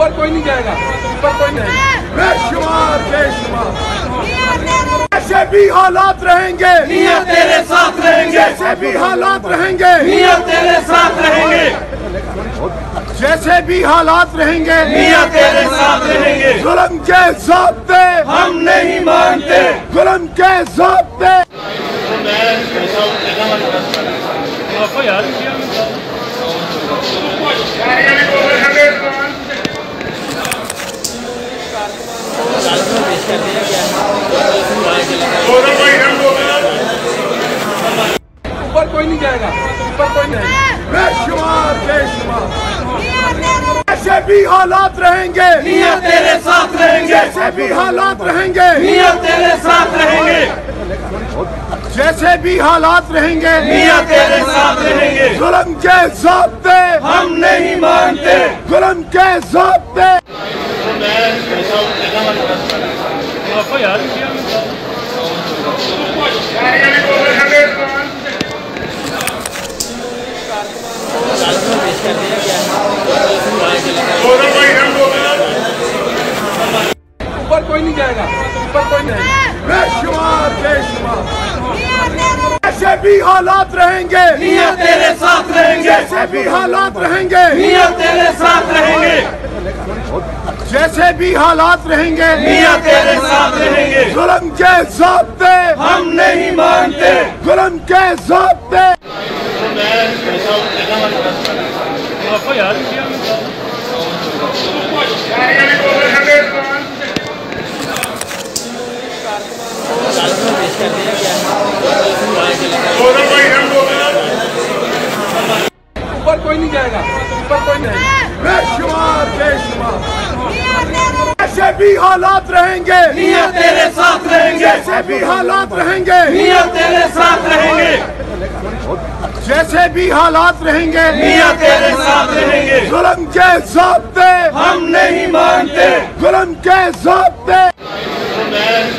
اوپر کوئی نہیں جائے گا اوپر کوئی نہیں۔ بے شمار بے شمار۔ جیسے بھی حالات رہیں گے میاں تیرے ساتھ رہیں گے۔ جیسے بھی حالات رہیں گے میاں تیرے ساتھ رہیں گے۔ جیسے بھی حالات رہیں گے میاں تیرے ساتھ رہیں گے۔ ظلم کے ضابطے ہم نہیں مانتے۔ ظلم کے ضابطے اوپر کوئی نہیں جائے گا اوپر کوئی نہیں بے شمار بے شمار۔ جیسے بھی حالات رہیں گے میاں تیرے ساتھ رہیں گے۔ جیسے بھی حالات رہیں گے میاں تیرے ساتھ رہیں گے۔ جیسے بھی حالات رہیں گے میاں تیرے ساتھ رہیں گے۔ ظلم کے ضابطے ہم نہیں مانتے۔ ظلم کے ضابطے اوپر کوئی نہیں جائے گا۔ اوپر کوئی نہیں۔ بے شمار بے شمار۔ جیسے بھی حالات رہیں گے میاں تیرے ساتھ رہیں گے۔ جیسے بھی حالات رہیں گے میاں تیرے ساتھ رہیں گے۔ جیسے بھی حالات رہیں گے میاں تیرے ساتھ رہیں گے۔ ظلم کے ضابطے۔ ہم نہیں مانتے۔ ظلم کے ضابطے۔ اوپر کوئی نہیں جائے گا اوپر کوئی نہیں۔ بے شمار بے شمار۔ جیسے بھی حالات رہیں گے نیت تیرے ساتھ رہیں گے۔ جیسے بھی حالات رہیں گے۔ نیت تیرے ساتھ رہیں گے۔ جیسے بھی حالات رہیں گے۔ نیت تیرے ساتھ رہیں گے۔ ظلم کے ضابطے۔ ہم نہیں مانتے۔ ظلم کے ضابطے۔ میں